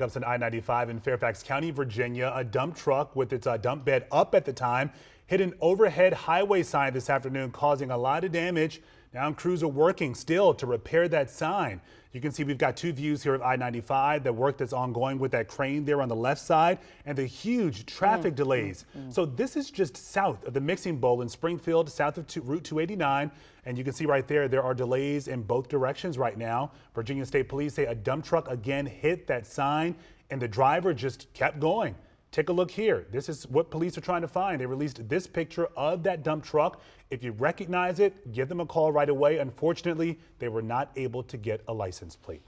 Ups on I-95 in Fairfax County, Virginia. A dump truck with its uh, dump bed up at the time hit an overhead highway sign this afternoon, causing a lot of damage. Now crews are working still to repair that sign. You can see we've got two views here of I-95, the work that's ongoing with that crane there on the left side, and the huge traffic mm, delays. Mm, mm. So this is just south of the mixing bowl in Springfield, south of two, Route 289. And you can see right there, there are delays in both directions right now. Virginia State Police say a dump truck again hit that sign and the driver just kept going. Take a look here. This is what police are trying to find. They released this picture of that dump truck. If you recognize it, give them a call right away. Unfortunately, they were not able to get a license plate.